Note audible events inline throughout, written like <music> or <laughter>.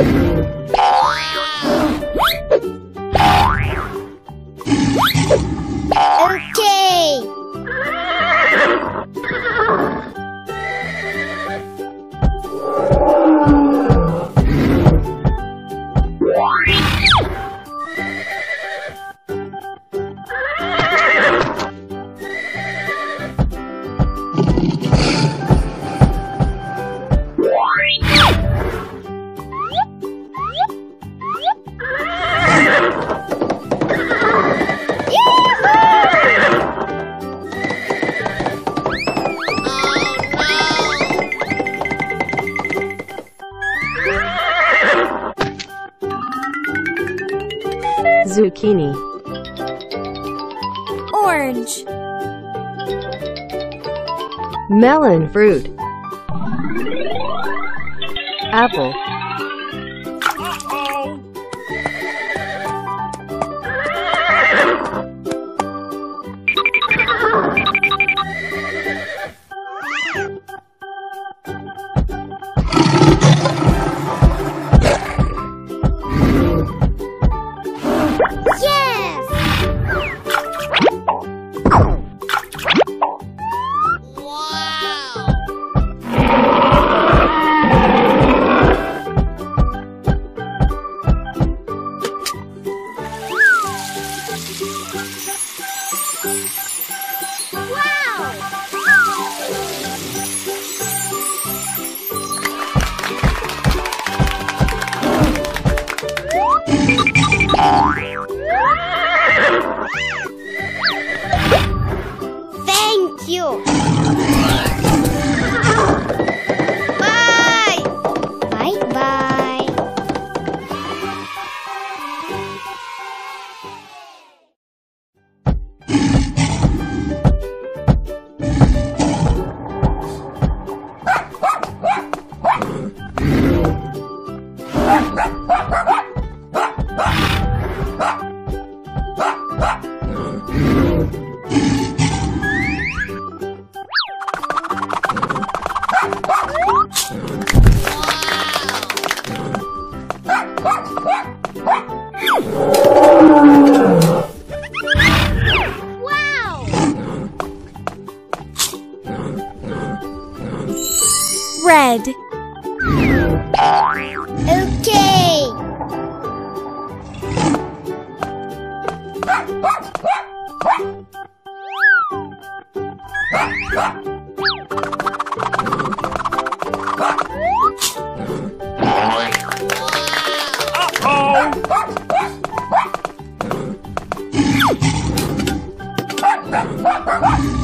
Okay. Zucchini, Orange. melon fruit, apple, Thank you. Bye. Bye bye. Wow. Red. Okay. Yahoo! <laughs>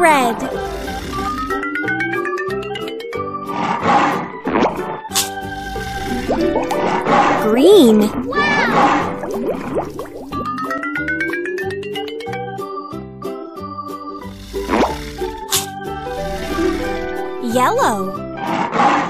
red. Green. Wow! Yellow.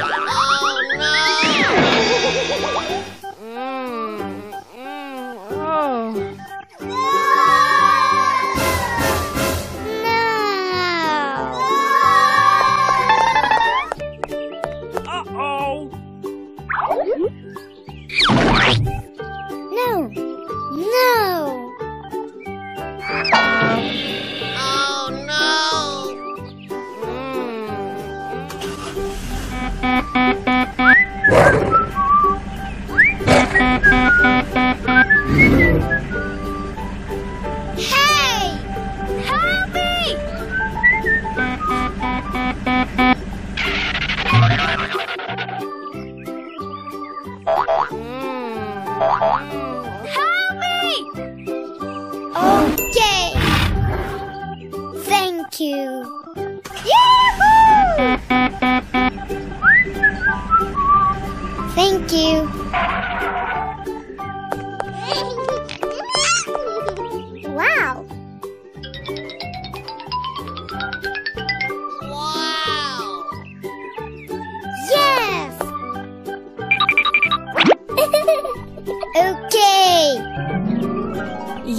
Oh, no!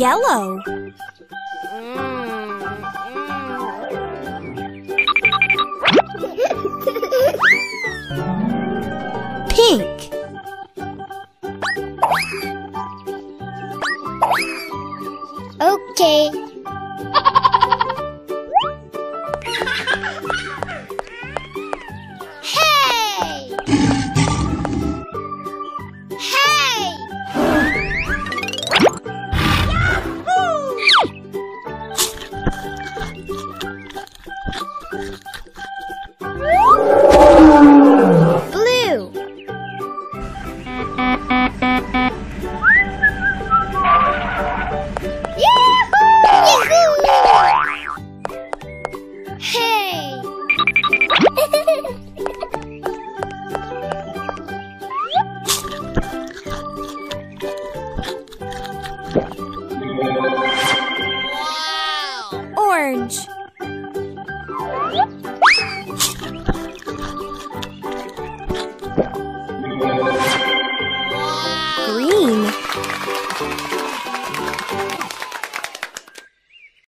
Yellow. Pink. Okay.